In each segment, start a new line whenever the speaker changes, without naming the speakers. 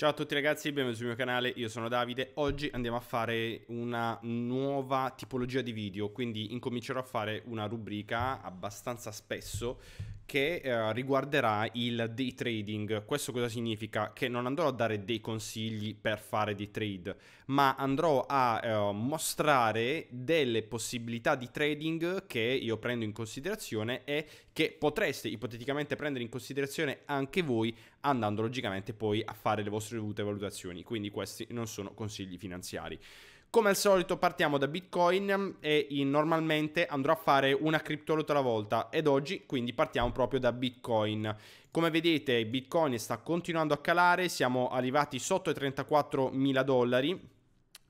Ciao a tutti ragazzi, benvenuti sul mio canale, io sono Davide. Oggi andiamo a fare una nuova tipologia di video, quindi incomincerò a fare una rubrica abbastanza spesso che eh, riguarderà il day trading. Questo cosa significa? Che non andrò a dare dei consigli per fare dei trade, ma andrò a eh, mostrare delle possibilità di trading che io prendo in considerazione e che potreste ipoteticamente prendere in considerazione anche voi andando logicamente poi a fare le vostre dovute valutazioni. Quindi questi non sono consigli finanziari. Come al solito partiamo da Bitcoin e normalmente andrò a fare una criptovaluta alla volta ed oggi quindi partiamo proprio da Bitcoin. Come vedete Bitcoin sta continuando a calare, siamo arrivati sotto i 34 mila dollari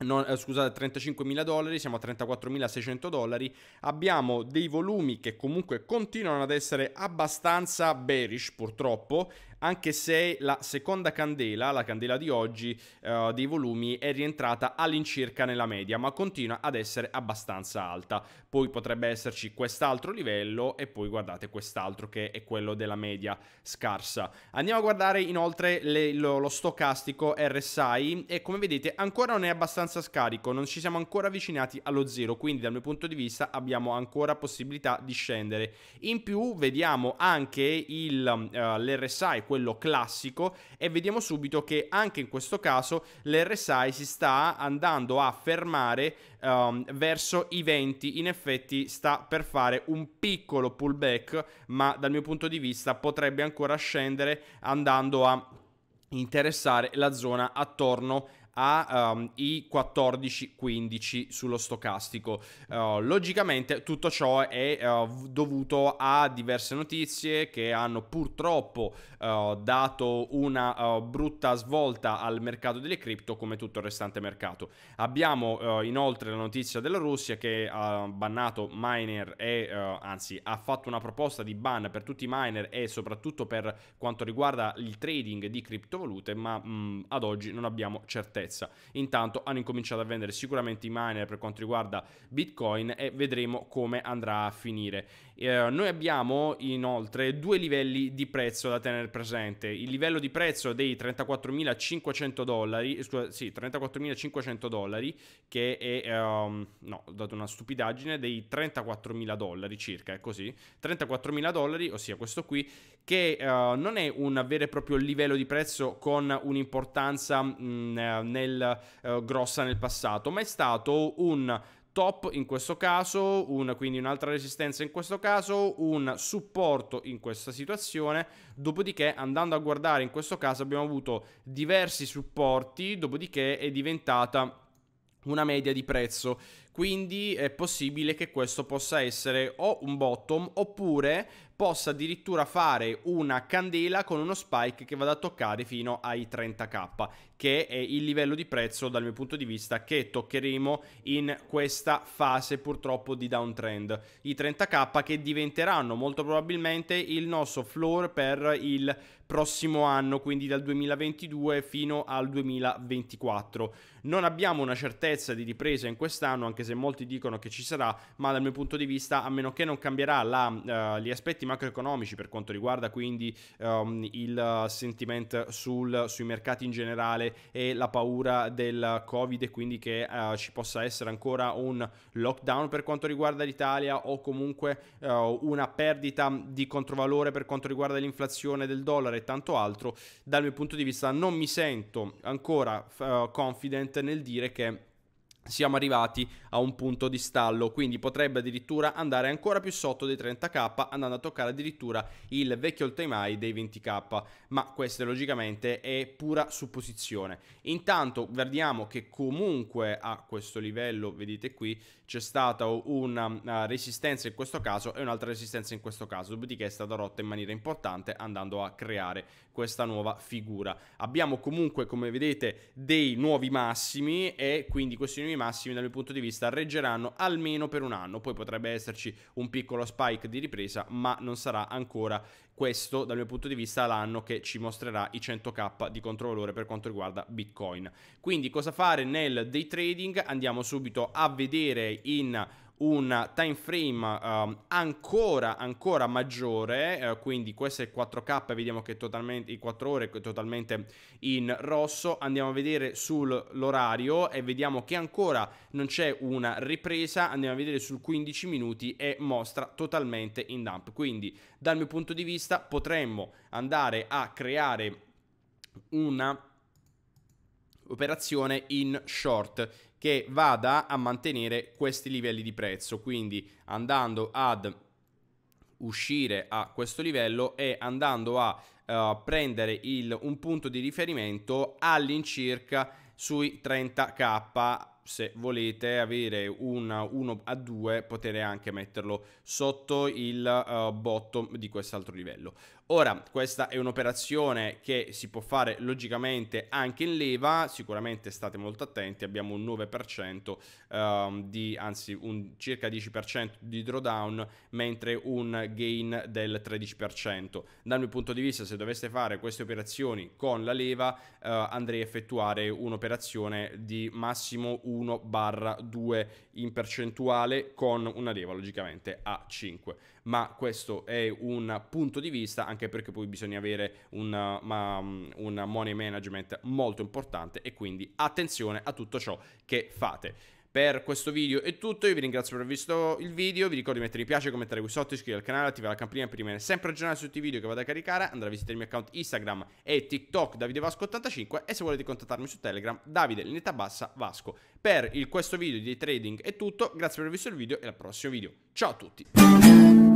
non, eh, scusate, 35 mila dollari, siamo a 34.600 dollari. Abbiamo dei volumi che comunque continuano ad essere abbastanza bearish, purtroppo, anche se la seconda candela, la candela di oggi, eh, dei volumi è rientrata all'incirca nella media, ma continua ad essere abbastanza alta. Poi potrebbe esserci quest'altro livello e poi guardate quest'altro che è quello della media scarsa. Andiamo a guardare inoltre le, lo, lo stocastico RSI e come vedete ancora non è abbastanza scarico, non ci siamo ancora avvicinati allo zero, quindi dal mio punto di vista abbiamo ancora possibilità di scendere. In più vediamo anche uh, l'RSI, quello classico e vediamo subito che anche in questo caso l'RSI si sta andando a fermare um, verso i 20 in effetti sta per fare un piccolo pullback ma dal mio punto di vista potrebbe ancora scendere andando a interessare la zona attorno a um, i 14-15 sullo stocastico. Uh, logicamente tutto ciò è uh, dovuto a diverse notizie che hanno purtroppo uh, dato una brutta svolta al mercato delle cripto come tutto il restante mercato. Abbiamo inoltre la notizia della Russia che ha bannato miner e anzi ha fatto una proposta di ban per tutti i miner e soprattutto per quanto riguarda il trading di criptovalute, ma mh, mm, ad oggi non abbiamo certezza certezza. Intanto hanno incominciato a vendere sicuramente i miner per quanto riguarda Bitcoin e vedremo come andrà a finire. Eh, noi abbiamo inoltre due livelli di prezzo da tenere presente. Il livello di prezzo dei 34.500 dollari, scusa, sì, 34.500 dollari, che è, um, no, ho dato una stupidaggine, dei 34.000 dollari circa, è così. 34.000 dollari, ossia questo qui, che uh, non è un vero e proprio livello di prezzo con un'importanza mh, nel, uh, grossa nel passato, ma è stato un top in questo caso, un, quindi un'altra resistenza in questo caso, un supporto in questa situazione, dopodiché andando a guardare in questo caso abbiamo avuto diversi supporti, dopodiché è diventata una media di prezzo. Quindi è possibile che questo possa essere o un bottom oppure possa addirittura fare una candela con uno spike che vada a toccare fino ai 30k, che è il livello di prezzo dal mio punto di vista che toccheremo in questa fase purtroppo di downtrend. I 30k che diventeranno molto probabilmente il nostro floor per il prossimo anno, quindi dal 2022 fino al 2024. Non abbiamo una certezza di ripresa in quest'anno, anche se molti dicono che ci sarà, ma dal mio punto di vista, a meno che non cambierà la, uh, gli aspetti macroeconomici per quanto riguarda quindi um, il sentiment sul, sui mercati in generale e la paura del Covid e quindi che uh, ci possa essere ancora un lockdown per quanto riguarda l'Italia o comunque uh, una perdita di controvalore per quanto riguarda l'inflazione del dollaro e tanto altro, dal mio punto di vista non mi sento ancora confident nel dire che siamo arrivati a un punto di stallo, quindi potrebbe addirittura andare ancora più sotto dei 30k, andando a toccare addirittura il vecchio all time high dei 20k, ma questa logicamente è pura supposizione. Intanto vediamo che comunque a questo livello, vedete qui, c'è stata una uh, resistenza in questo caso e un'altra resistenza in questo caso, dopodiché è stata rotta in maniera importante andando a creare questa nuova figura. Abbiamo comunque, come vedete, dei nuovi massimi e quindi questi nuovi massimi dal mio punto di vista reggeranno almeno per un anno, poi potrebbe esserci un piccolo spike di ripresa, ma non sarà ancora questo dal mio punto di vista l'anno che ci mostrerà i 100k di controvalore per quanto riguarda Bitcoin. Quindi cosa fare nel day trading? Andiamo subito a vedere in un time frame uh, ancora, ancora maggiore, uh, quindi questo è 4K, vediamo che totalmente, i 4 ore è totalmente in rosso, andiamo a vedere sull'orario e vediamo che ancora non c'è una ripresa, andiamo a vedere sul 15 minuti e mostra totalmente in dump, quindi dal mio punto di vista potremmo andare a creare una operazione in short che vada a mantenere questi livelli di prezzo, quindi andando ad uscire a questo livello e andando a uh, prendere il, un punto di riferimento all'incirca sui 30k se volete avere un 1 a 2 potete anche metterlo sotto il uh, bottom di quest'altro livello Ora, questa è un'operazione che si può fare logicamente anche in leva, sicuramente state molto attenti, abbiamo un 9% um, di, anzi un circa 10% di drawdown, mentre un gain del 13%. Dal mio punto di vista, se doveste fare queste operazioni con la leva, uh, andrei a effettuare un'operazione di massimo 1-2 in percentuale con una leva logicamente a 5 ma questo è un punto di vista anche perché poi bisogna avere un, ma, un money management molto importante e quindi attenzione a tutto ciò che fate. Per questo video è tutto, io vi ringrazio per aver visto il video, vi ricordo di mettere mi piace, commentare qui sotto, iscrivervi al canale, attivare la campanella per rimanere sempre aggiornati su tutti i video che vado a caricare, andare a visitare il mio account Instagram e TikTok DavideVasco85 e se volete contattarmi su Telegram Davide Linetta Bassa Vasco. Per il, questo video di trading è tutto, grazie per aver visto il video e al prossimo video. Ciao a tutti!